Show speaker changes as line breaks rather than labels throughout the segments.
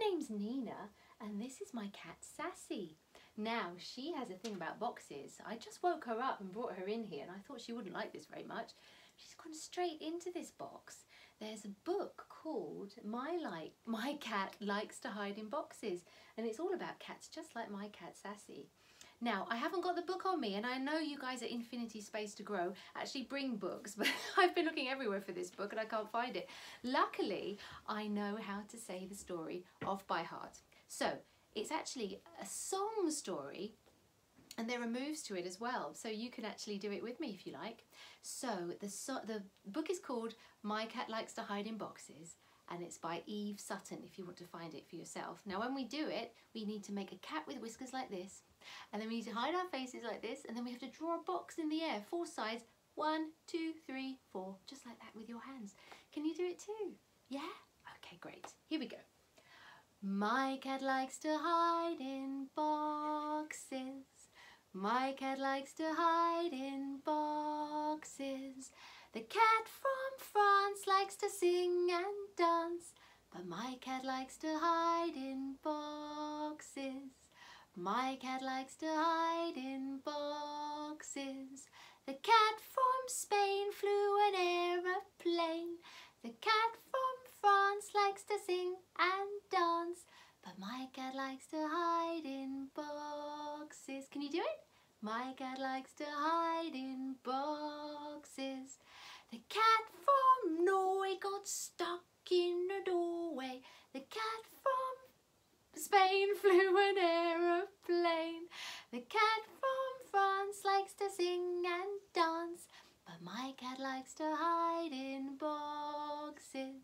name's Nina and this is my cat Sassy. Now she has a thing about boxes. I just woke her up and brought her in here and I thought she wouldn't like this very much. She's gone straight into this box. There's a book called My Like My Cat Likes to Hide in Boxes and it's all about cats just like my cat Sassy. Now, I haven't got the book on me and I know you guys at Infinity Space to Grow actually bring books, but I've been looking everywhere for this book and I can't find it. Luckily, I know how to say the story off by heart. So, it's actually a song story and there are moves to it as well so you can actually do it with me if you like so the so the book is called my cat likes to hide in boxes and it's by eve sutton if you want to find it for yourself. Now when we do it we need to make a cat with whiskers like this and then we need to hide our faces like this and then we have to draw a box in the air four sides one two three four just like that with your hands. Can you do it too? Yeah? Okay great. Here we go. My cat likes to hide in boxes. My cat likes to hide in boxes. The cat from France likes to sing and dance. But my cat likes to hide in boxes. My cat likes to hide in boxes. The cat from Spain flew an aeroplane. The cat from France likes to sing and dance, but my cat likes to hide in boxes. Can you do it? My cat likes to hide in boxes. The cat from Norway got stuck in a doorway. The cat from Spain flew an aeroplane. The cat from France likes to sing and dance, but my cat likes to hide in boxes.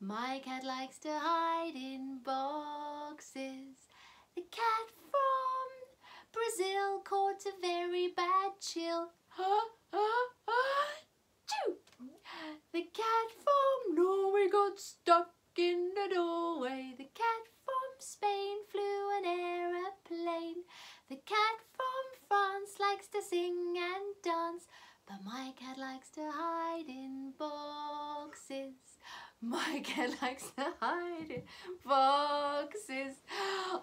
My cat likes to hide in boxes. But my cat likes to hide in boxes. My cat likes to hide in boxes.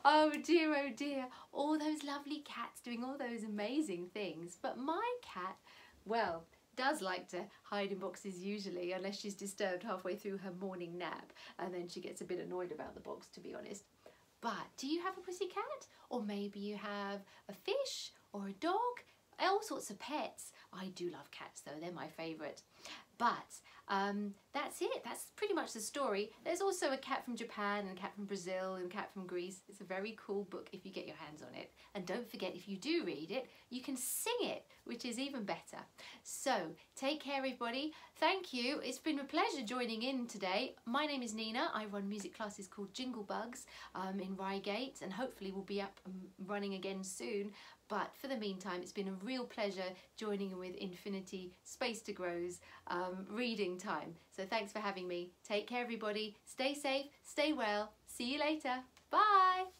Oh dear, oh dear. All those lovely cats doing all those amazing things. But my cat, well, does like to hide in boxes usually unless she's disturbed halfway through her morning nap and then she gets a bit annoyed about the box to be honest. But do you have a pussy cat? Or maybe you have a fish or a dog? All sorts of pets. I do love cats though, they're my favourite. But um, that's it. That's pretty much the story. There's also a cat from Japan and a cat from Brazil and a cat from Greece. It's a very cool book if you get your hands on it. And don't forget, if you do read it, you can sing it, which is even better. So take care, everybody. Thank you. It's been a pleasure joining in today. My name is Nina. I run music classes called Jingle Bugs um, in Reigate and hopefully we'll be up and running again soon. But for the meantime, it's been a real pleasure joining in with Infinity Space to Grow's um, reading time. So thanks for having me. Take care, everybody. Stay safe, stay well. See you later. Bye.